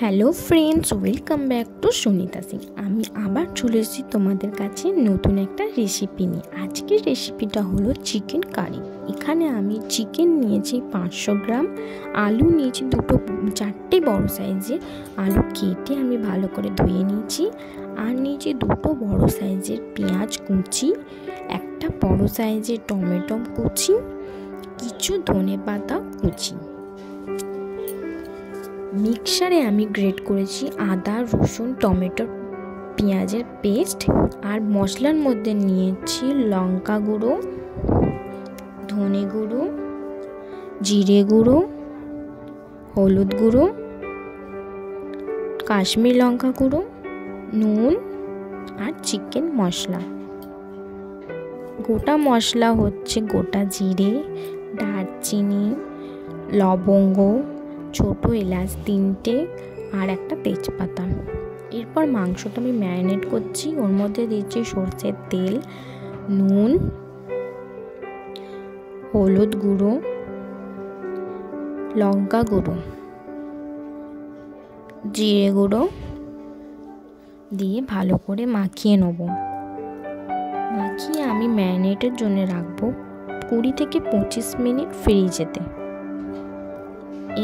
Hello friends, welcome back to Sunita Singh. আমি আবার চলে এসেছি তোমাদের কাছে নতুন একটা রেসিপি নিয়ে। আজকের রেসিপিটা হলো চিকেন কারি। এখানে আমি চিকেন নিয়েছি পাঁচশো গ্রাম, আলু নিয়েছি দুটো, চারটে বড় সাইজের। আলু কেটে আমি ভালো করে ধুয়ে নিয়েছি আর নিয়েছি দুটো বড় সাইজের পেঁয়াজ কুচি, একটা বড় সাইজের টমেটো কুচি, কিছু ধনে পাতা কুচি। মিক্সারে আমি গ্রেট করেছি আদা, রসুন, টমেটো, পেঁয়াজের পেস্ট আর মশলার মধ্যে নিয়েছি লঙ্কা গুঁড়ো, ধনে গুঁড়ো, জিরে গুঁড়ো, হলুদ গুঁড়ো, কাশ্মীর লঙ্কা গুঁড়ো, নুন আর চিকেন মশলা। গোটা মশলা হচ্ছে গোটা জিরে, দারচিনি, লবঙ্গ ছোট এলাচ তিনটে আর একটা তেজপাতা। এরপর মাংসটা আমি ম্যারিনেট করছি। ওর মধ্যে দিচ্ছি সর্ষের তেল, নুন, হলুদ গুঁড়ো, লঙ্কা গুঁড়ো, জিরে গুঁড়ো দিয়ে ভালো করে মাখিয়ে নেব। মাখিয়ে আমি ম্যারিনেটের জন্য রাখব কুড়ি থেকে পঁচিশ মিনিট ফ্রিজেতে।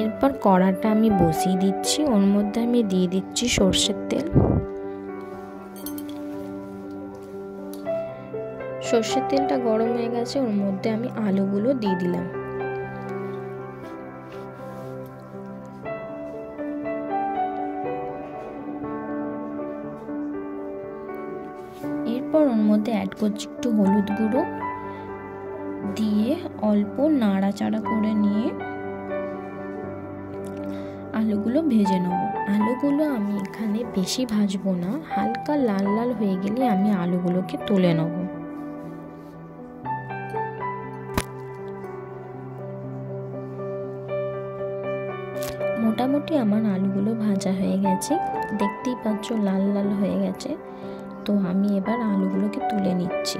এরপর কড়াটা আমি বসিয়ে দিচ্ছি। ওর মধ্যে আমি দিয়ে দিচ্ছি সর্ষের তেল। সর্ষের তেলটা গরম হয়ে গেছে, ওর মধ্যে আমি আলুগুলো দিয়ে দিলাম। এরপর ওর মধ্যে অ্যাড করছি একটু হলুদ গুঁড়ো। দিয়ে অল্প নাড়াচাড়া করে নিয়ে আলুগুলো ভেজে নেব। আলুগুলো আমি এখানে বেশি ভাজবো না, হালকা লাল লাল হয়ে গেলে আমি আলুগুলোকে তুলে নেব। মোটামুটি আমার আলুগুলো ভাজা হয়ে গেছে, দেখতেই পাচ্ছ লাল লাল হয়ে গেছে। তো আমি এবার আলুগুলোকে তুলে নিচ্ছি।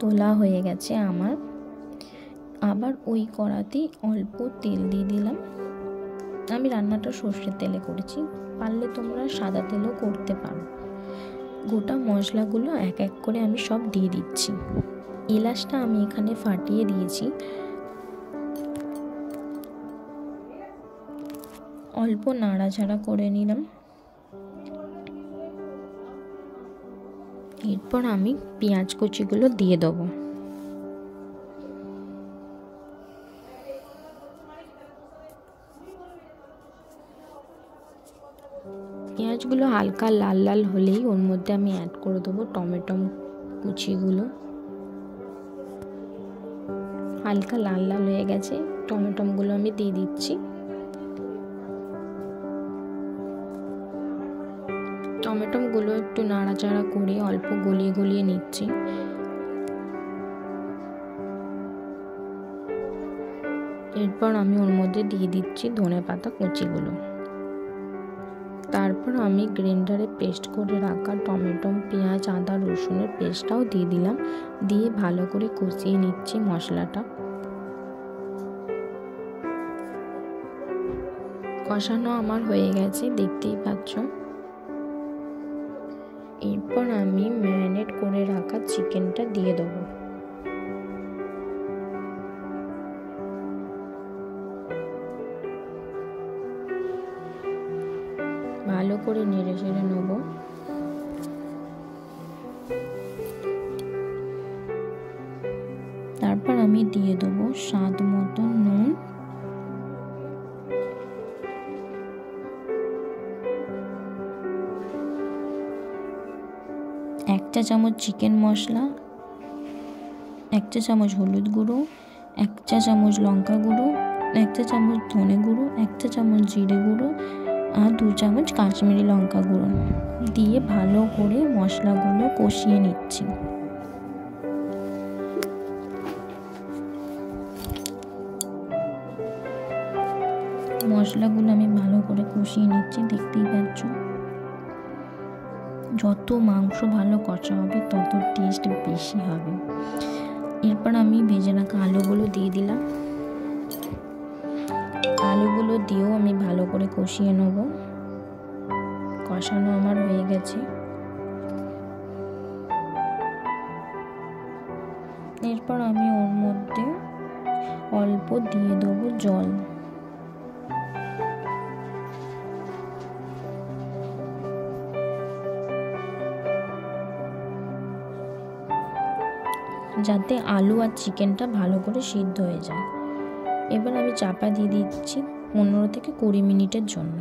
তোলা হয়ে গেছে আমার। আবার ওই কড়াতেই অল্প তেল দিয়ে দিলাম। আমি রান্নাটা সর্ষের তেলে করেছি, পারলে তোমরা সাদা তেলও করতে পারো। গোটা মশলাগুলো এক এক করে আমি সব দিয়ে দিচ্ছি। এলাচটা আমি এখানে ফাটিয়ে দিয়েছি। অল্প নাড়াচাড়া করে নিলাম। এরপর আমি পেঁয়াজ কুচিগুলো দিয়ে দেবো। পেঁয়াজগুলো হালকা লাল লাল হলেই ওর মধ্যে আমি অ্যাড করে দেবো টমেটো কুচিগুলো। হালকা লাল লাল হয়ে গেছে, টমেটোগুলো আমি দিয়ে দিচ্ছি। টমেটোগুলো একটু নাড়াচাড়া করে অল্প গলিয়ে গলিয়ে নিচ্ছি। এরপর আমি ওর মধ্যে দিয়ে দিচ্ছি ধনে পাতা কুচিগুলো। তারপর আমি গ্রাইন্ডারে পেস্ট করে রাখা টমেটো, পেঁয়াজ, আদা, রসুনের পেস্টটাও দিয়ে দিলাম। দিয়ে ভালো করে কষিয়ে নিচ্ছি মশলাটা। কষানো আমার হয়ে গেছে, দেখতেই পাচ্ছ। এরপর আমি ম্যারিনেট করে রাখা চিকেনটা দিয়ে দেবো। ভালো করে নেড়ে চেড়ে নেব। তারপর আমি দিয়ে দেবো স্বাদ মতো নুন। এক চা চামচ চিকেন মশলা, এক চা চামচ হলুদ গুঁড়ো, এক চা চামচ লঙ্কা গুঁড়ো, এক চা চামচ ধনে গুঁড়ো, এক চা চামচ জিরে গুঁড়ো আর দু চামচ কাশ্মীরি লঙ্কা গুঁড়ো দিয়ে ভালো করে মশলাগুলো কষিয়ে নিচ্ছি। মশলাগুলো আমি ভালো করে কষিয়ে নিচ্ছি, দেখতেই পাচ্ছ? যত মাংস ভালো কষা হবে, তত টেস্ট বেশি হবে। এরপর আমি ভেজে রাখা আলুগুলো দিয়ে দিলাম। আলুগুলো দিয়েও আমি ভালো করে কষিয়ে নেব। কষানো আমার হয়ে গেছে। এরপর আমি ওর মধ্যে অল্প দিয়ে দেবো জল। যাতে আলু আর চিকেনটা ভালো করে সিদ্ধ হয়ে যায়। এবার আমি চাপা দিয়ে দিচ্ছি পনেরো থেকে কুড়ি মিনিটের জন্য।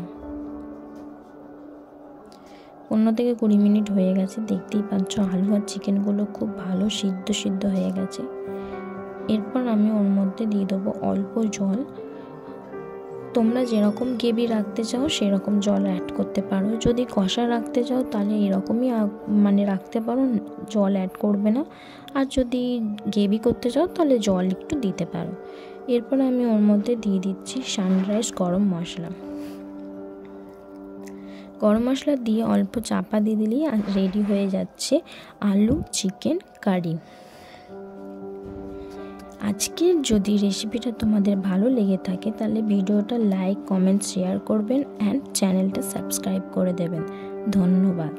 পনেরো থেকে কুড়ি মিনিট হয়ে গেছে, দেখতেই পাচ্ছ আলু আর চিকেনগুলো খুব ভালো সিদ্ধ সিদ্ধ হয়ে গেছে। এরপর আমি ওর মধ্যে দিয়ে দেবো অল্প জল। তোমরা যেরকম গ্রেভি রাখতে চাও, সেরকম জল অ্যাড করতে পারো। যদি কষা রাখতে চাও, তাহলে এরকমই মানে রাখতে পারো, জল অ্যাড করবে না। আর যদি গ্রেভি করতে চাও, তাহলে জল একটু দিতে পারো। এরপর আমি ওর মধ্যে দিয়ে দিচ্ছি সানরাইজ গরম মশলা। গরম মশলা দিয়ে অল্প চাপা দিয়ে দিলেই রেডি হয়ে যাচ্ছে আলু চিকেন কারি আজকের যদি রেসিপিটা তোমাদের ভালো লেগে থাকে, তাহলে ভিডিওটা লাইক কমেন্ট শেয়ার করবেন অ্যান্ড চ্যানেলটা সাবস্ক্রাইব করে দেবেন। ধন্যবাদ।